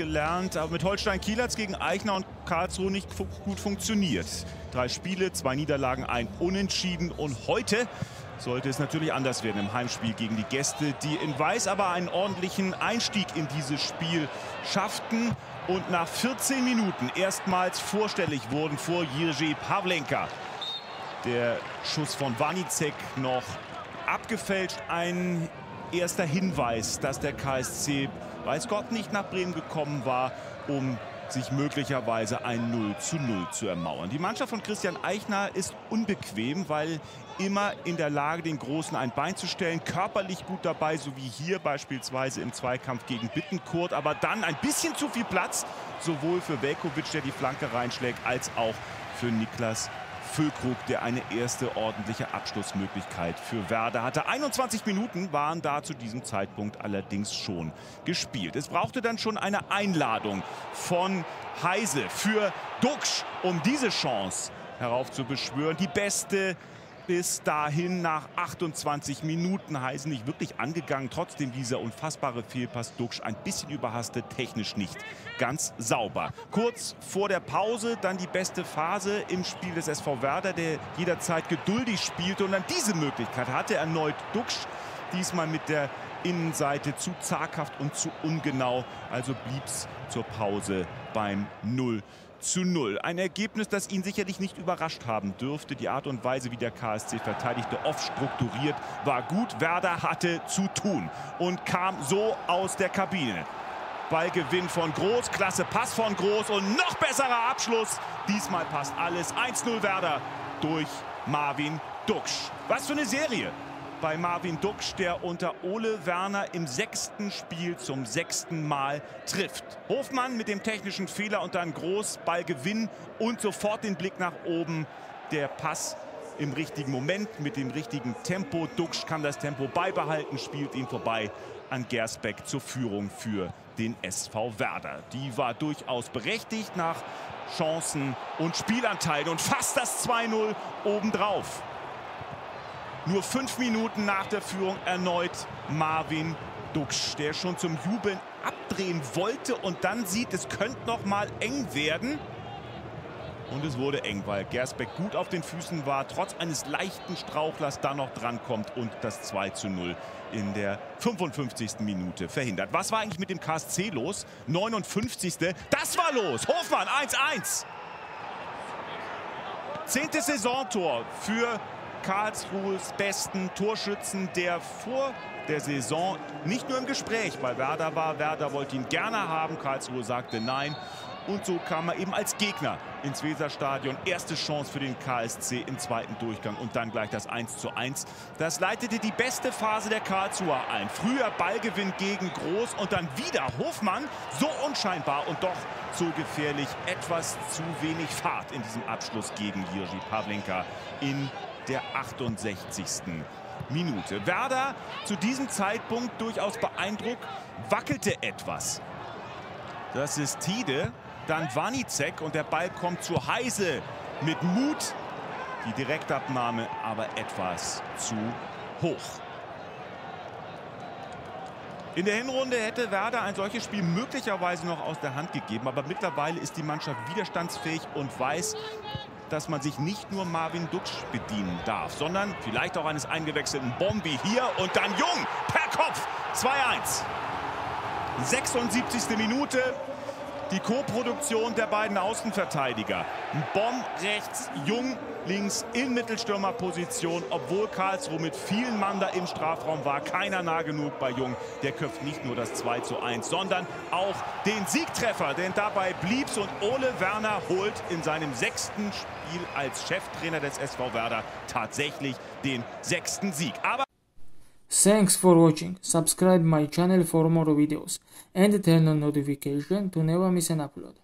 gelernt. Aber mit Holstein Kiel hat es gegen Eichner und Karlsruhe nicht fu gut funktioniert. Drei Spiele, zwei Niederlagen, ein Unentschieden. Und heute sollte es natürlich anders werden im Heimspiel gegen die Gäste, die in Weiß aber einen ordentlichen Einstieg in dieses Spiel schafften und nach 14 Minuten erstmals vorstellig wurden vor Jiří Pavlenka. Der Schuss von Wanicek noch abgefälscht. Ein erster Hinweis, dass der KSC, weiß Gott, nicht nach Bremen gekommen war, um sich möglicherweise ein 0 zu 0 zu ermauern. Die Mannschaft von Christian Eichner ist unbequem, weil immer in der Lage, den Großen ein Bein zu stellen. Körperlich gut dabei, so wie hier beispielsweise im Zweikampf gegen Bittenkurt. Aber dann ein bisschen zu viel Platz, sowohl für Velkovic, der die Flanke reinschlägt, als auch für Niklas Füllkrug, der eine erste ordentliche Abschlussmöglichkeit für Werder hatte. 21 Minuten waren da zu diesem Zeitpunkt allerdings schon gespielt. Es brauchte dann schon eine Einladung von Heise für Duxch, um diese Chance heraufzubeschwören. Die beste bis dahin nach 28 Minuten heißen nicht wirklich angegangen. Trotzdem dieser unfassbare Fehlpass Duxch ein bisschen überhastet, technisch nicht ganz sauber. Kurz vor der Pause dann die beste Phase im Spiel des SV Werder, der jederzeit geduldig spielte und dann diese Möglichkeit hatte erneut Duxch. Diesmal mit der Innenseite zu zaghaft und zu ungenau. Also blieb es zur Pause beim 0 zu 0. Ein Ergebnis, das ihn sicherlich nicht überrascht haben dürfte. Die Art und Weise, wie der KSC verteidigte, oft strukturiert, war gut. Werder hatte zu tun und kam so aus der Kabine. Ballgewinn von Groß, klasse Pass von Groß und noch besserer Abschluss. Diesmal passt alles. 1-0 Werder durch Marvin Duksch. Was für eine Serie bei Marvin Duksch, der unter Ole Werner im sechsten Spiel zum sechsten Mal trifft. Hofmann mit dem technischen Fehler und dann Großballgewinn und sofort den Blick nach oben. Der Pass im richtigen Moment mit dem richtigen Tempo. Duksch kann das Tempo beibehalten, spielt ihn vorbei an Gersbeck zur Führung für den SV Werder. Die war durchaus berechtigt nach Chancen und Spielanteilen und fast das 2-0 obendrauf. Nur fünf Minuten nach der Führung erneut Marvin Duksch, der schon zum Jubeln abdrehen wollte und dann sieht, es könnte noch mal eng werden. Und es wurde eng, weil Gersbeck gut auf den Füßen war, trotz eines leichten Strauchlers da noch drankommt und das 2 zu 0 in der 55. Minute verhindert. Was war eigentlich mit dem KSC los? 59. Das war los. Hofmann 1-1. Zehntes Saisontor für Karlsruhes besten Torschützen, der vor der Saison nicht nur im Gespräch bei Werder war. Werder wollte ihn gerne haben, Karlsruhe sagte nein. Und so kam er eben als Gegner ins Weserstadion. Erste Chance für den KSC im zweiten Durchgang und dann gleich das 1 zu 1. Das leitete die beste Phase der Karlsruher ein. Früher Ballgewinn gegen Groß und dann wieder Hofmann. So unscheinbar und doch so gefährlich. Etwas zu wenig Fahrt in diesem Abschluss gegen Jiří Pavlenka in der 68. Minute. Werder zu diesem Zeitpunkt durchaus beeindruckt, wackelte etwas. Das ist Tide, dann Wanicek und der Ball kommt zu Heise mit Mut. Die Direktabnahme aber etwas zu hoch. In der Hinrunde hätte Werder ein solches Spiel möglicherweise noch aus der Hand gegeben. Aber mittlerweile ist die Mannschaft widerstandsfähig und weiß, dass man sich nicht nur Marvin Duksch bedienen darf, sondern vielleicht auch eines eingewechselten Bombi hier und dann Jung per Kopf 2-1. 76. Minute. Die Co-Produktion der beiden Außenverteidiger. Bomb rechts, Jung links in Mittelstürmerposition, obwohl Karlsruhe mit vielen Mann da im Strafraum war. Keiner nah genug bei Jung. Der köpft nicht nur das 2 zu 1, sondern auch den Siegtreffer. Denn dabei blieb's und Ole Werner holt in seinem sechsten Spiel als Cheftrainer des SV Werder tatsächlich den sechsten Sieg. Aber Thanks for watching. Subscribe my channel for more videos and turn on notification to never miss an upload.